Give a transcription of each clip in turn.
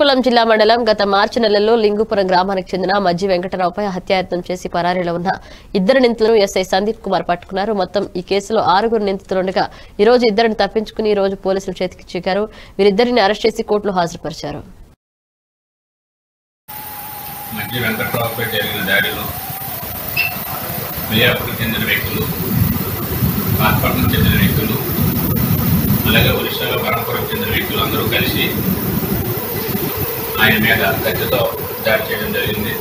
శ్రీకాకుళం జిల్లా మండలం గత మార్చి నెలలో లింగుపురం గ్రామానికి చెందిన మజ్జి వెంకటరావుపై హత్యాయత్నం చేసి పరారీలో ఉన్న ఇద్దరు నిందితులను ఎస్ఐ సందీప్ కుమార్ పట్టుకున్నారు. మొత్తం ఈ కేసులో ఆరుగురు నిందితులుండగా ఈ రోజు ఇద్దరిని తప్పించుకుని ఈ రోజు పోలీసులు చేతికి చిక్కారు. వీరిద్దరిని అరెస్ట్ చేసి కోర్టులో హాజరుపరిచారు. చెందిన వ్యక్తులు చెందిన వ్యక్తులు అలాగే ఒరిస్సాలో బరంపురం చెందిన వ్యక్తులు అందరూ కలిసి ఆయన మీద కత్తితో దాడి చేయడం జరిగింది.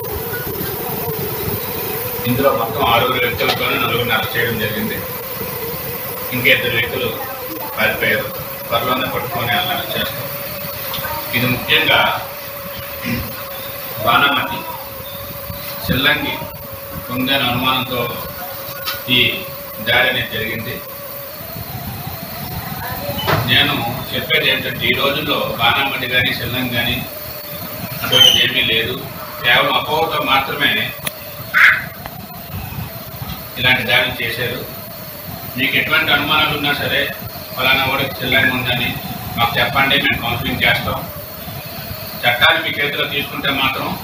ఇందులో మొత్తం ఆరుగురు వ్యక్తులతోనే నలుగురిని అరెస్ట్ చేయడం జరిగింది. ఇంకా ఇద్దరు వ్యక్తులు పారిపోయారు. త్వరలోనే పట్టుకొని వాళ్ళని అరెస్ట్ చేస్తాం. ఇది ముఖ్యంగా బాణమతి చెల్లంగి పొందని అనుమానంతో ఈ దాడి అనేది జరిగింది. నేను చెప్పేది ఏంటంటే ఈ రోజుల్లో బాణమతి కానీ చెల్లంగి కానీ లేదు. కేవలం అపోహతో మాత్రమే ఇలాంటి దాడులు చేశారు. మీకు ఎటువంటి అనుమానాలు ఉన్నా సరే ఫలానా వాడికి చెల్లంగి ఉందని మాకు చెప్పండి మేము కౌన్సిలింగ్ చేస్తాం. చట్టాన్ని మీ చేతిలో తీసుకుంటే మాత్రం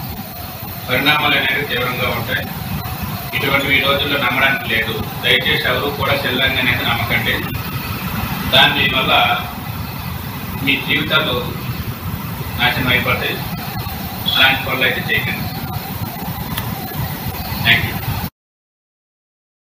పరిణామాలు అనేవి తీవ్రంగా ఉంటాయి. ఇటువంటివి ఈ రోజుల్లో నమ్మడానికి లేదు. దయచేసి ఎవరు కూడా చెల్లంగి అనేది నమ్మకండి. దాని వల్ల మీ జీవితాలు నాశనం అయిపోతాయి. అలాంటి పనులు అయితే చేయకండి